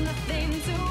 nothing to